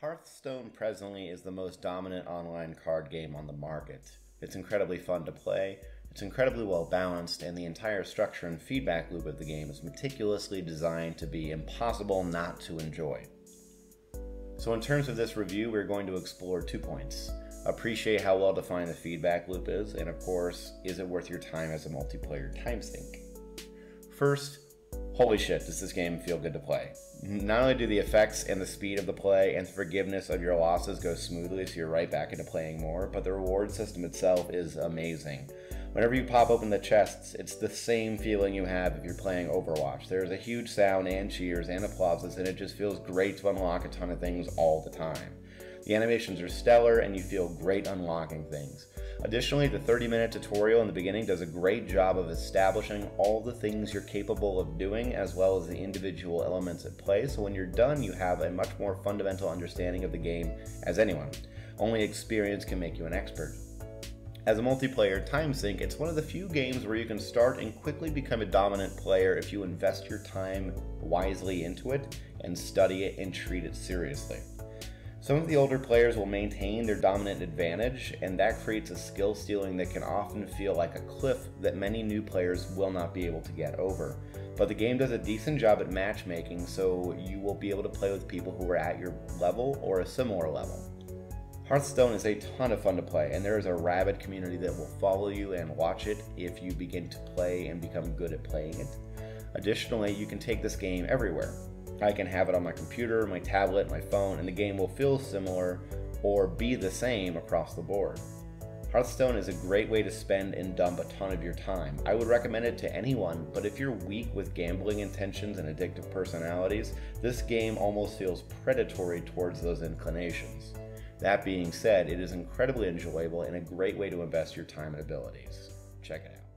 Hearthstone presently is the most dominant online card game on the market. It's incredibly fun to play, it's incredibly well balanced, and the entire structure and feedback loop of the game is meticulously designed to be impossible not to enjoy. So, in terms of this review, we're going to explore two points. Appreciate how well defined the feedback loop is, and of course, is it worth your time as a multiplayer time sink? First, holy shit, does this game feel good to play. Not only do the effects and the speed of the play and the forgiveness of your losses go smoothly so you're right back into playing more, but the reward system itself is amazing. Whenever you pop open the chests, it's the same feeling you have if you're playing Overwatch. There's a huge sound and cheers and applauses, and it just feels great to unlock a ton of things all the time. The animations are stellar, and you feel great unlocking things. Additionally, the 30 minute tutorial in the beginning does a great job of establishing all the things you're capable of doing as well as the individual elements at play, so when you're done, you have a much more fundamental understanding of the game as anyone. Only experience can make you an expert. As a multiplayer time sink, it's one of the few games where you can start and quickly become a dominant player if you invest your time wisely into it and study it and treat it seriously. Some of the older players will maintain their dominant advantage, and that creates a skill ceiling that can often feel like a cliff that many new players will not be able to get over. But the game does a decent job at matchmaking, so you will be able to play with people who are at your level or a similar level. Hearthstone is a ton of fun to play, and there is a rabid community that will follow you and watch it if you begin to play and become good at playing it. Additionally, you can take this game everywhere. I can have it on my computer, my tablet, my phone, and the game will feel similar or be the same across the board. Hearthstone is a great way to spend and dump a ton of your time. I would recommend it to anyone, but if you're weak with gambling intentions and addictive personalities, this game almost feels predatory towards those inclinations. That being said, it is incredibly enjoyable and a great way to invest your time and abilities. Check it out.